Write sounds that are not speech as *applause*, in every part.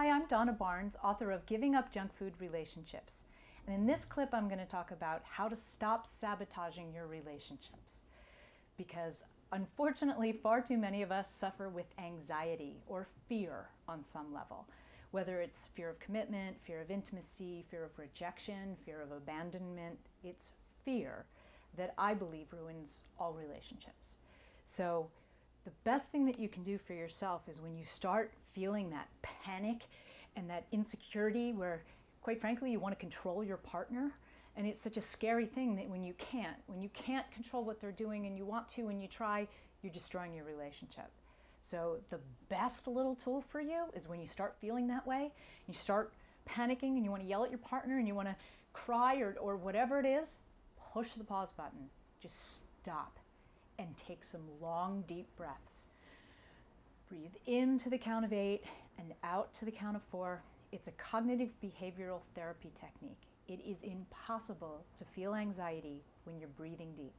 Hi, I'm Donna Barnes, author of Giving Up Junk Food Relationships. And in this clip, I'm going to talk about how to stop sabotaging your relationships. Because unfortunately, far too many of us suffer with anxiety or fear on some level. Whether it's fear of commitment, fear of intimacy, fear of rejection, fear of abandonment, it's fear that I believe ruins all relationships. So, the best thing that you can do for yourself is when you start feeling that panic and that insecurity where quite frankly you want to control your partner. And it's such a scary thing that when you can't when you can't control what they're doing and you want to and you try you're destroying your relationship. So the best little tool for you is when you start feeling that way you start panicking and you want to yell at your partner and you want to cry or, or whatever it is push the pause button. Just stop and take some long, deep breaths. Breathe in to the count of eight and out to the count of four. It's a cognitive behavioral therapy technique. It is impossible to feel anxiety when you're breathing deep.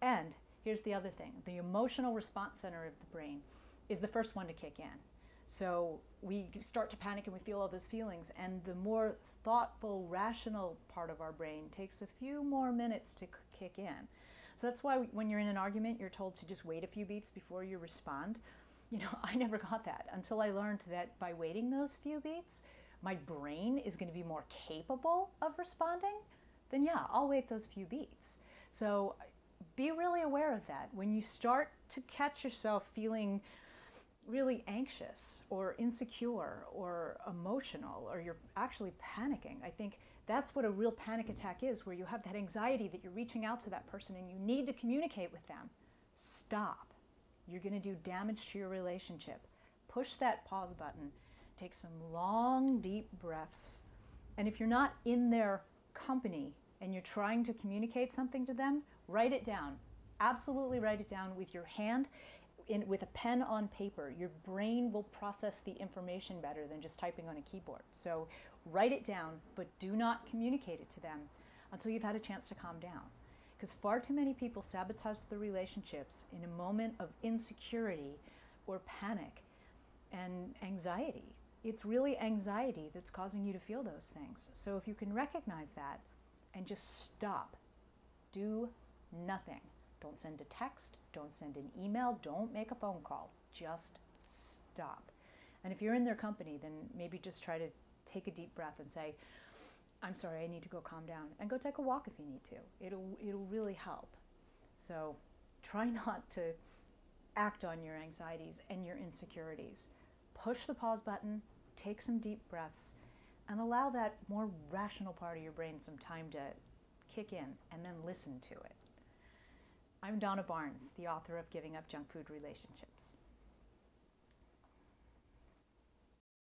And here's the other thing the emotional response center of the brain is the first one to kick in. So we start to panic and we feel all those feelings, and the more thoughtful, rational part of our brain takes a few more minutes to kick in. So that's why when you're in an argument, you're told to just wait a few beats before you respond. You know, *laughs* I never got that until I learned that by waiting those few beats, my brain is going to be more capable of responding. Then, yeah, I'll wait those few beats. So be really aware of that. When you start to catch yourself feeling really anxious or insecure or emotional or you're actually panicking. I think that's what a real panic attack is, where you have that anxiety that you're reaching out to that person and you need to communicate with them. Stop. You're going to do damage to your relationship. Push that pause button. Take some long, deep breaths. And if you're not in their company and you're trying to communicate something to them, write it down. Absolutely write it down with your hand in, with a pen on paper, your brain will process the information better than just typing on a keyboard. So write it down, but do not communicate it to them until you've had a chance to calm down. Because far too many people sabotage the relationships in a moment of insecurity or panic and anxiety. It's really anxiety that's causing you to feel those things. So if you can recognize that and just stop, do nothing don't send a text, don't send an email, don't make a phone call. Just stop. And if you're in their company, then maybe just try to take a deep breath and say, I'm sorry, I need to go calm down. And go take a walk if you need to. It'll, it'll really help. So try *laughs* not to act on your anxieties and your insecurities. Push the pause button, take some deep breaths, and allow that more rational part of your brain some time to kick in and then listen to it. I'm Donna Barnes, the author of Giving Up Junk Food Relationships.